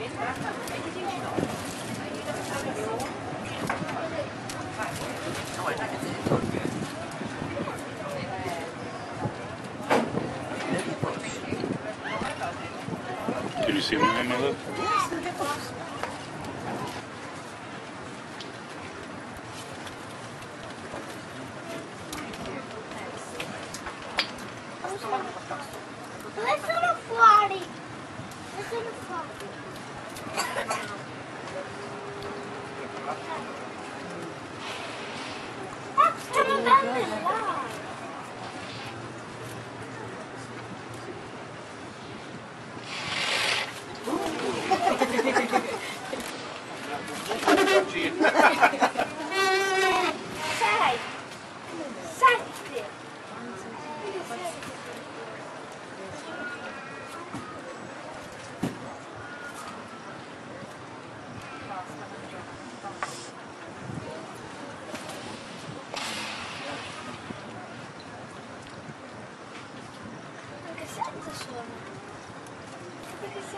Can you see me on my left? Listen to Flotty. Gee.